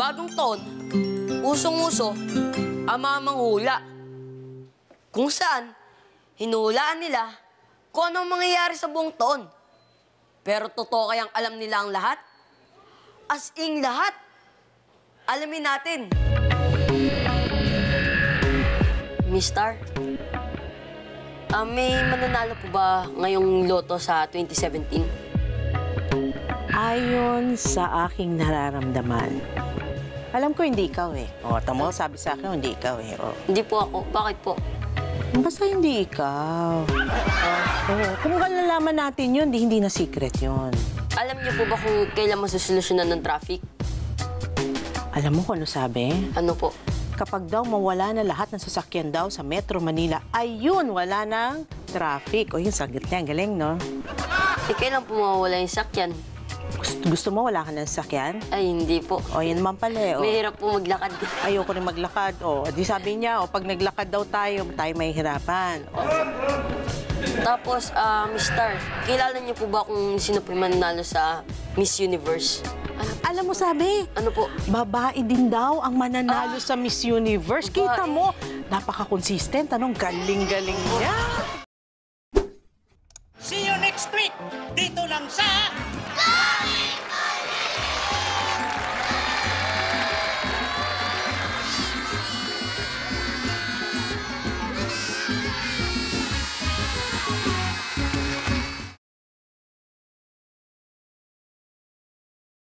bagong taon, usong-uso, ang mga manghula. Kung saan, hinulaan nila kung anong mangyayari sa buong taon. Pero totoo kayang alam nila ang lahat? As in lahat. Alamin natin. Mister, ah, may mananalo po ba ngayong loto sa 2017? Ayon sa aking nararamdaman, alam ko hindi ikaw eh. O, tamo, sabi sa akin hindi ikaw eh. O, Hindi po ako. Bakit po? basta hindi ikaw. Oo, kung malalaman natin yun, di, hindi na secret yun. Alam niyo po ba kung kailan masusolusyonan ng traffic? Alam mo kung ano sabi? Ano po? Kapag daw mawala na lahat ng sasakyan daw sa Metro Manila, ayun, wala ng traffic. O yung sagot niya, ang galing, no? Eh, kailan po mawawala yung sakyan? Gusto, mo, wala ka ng sakyan? Ay, hindi po. O, yan naman pala eh. Oh. Mahirap po maglakad. Ayoko rin maglakad. O, di sabi niya, o, pag naglakad daw tayo, tayo may hirapan. O. Tapos, ah, Miss kilala niyo po ba kung sino po yung mananalo sa Miss Universe? Ano, alam mo, sabi, ano po? babae din daw ang mananalo ah! sa Miss Universe. babae. Kita mo, napaka-consistent. Anong galing-galing niya. See you next week dito lang sa Bye.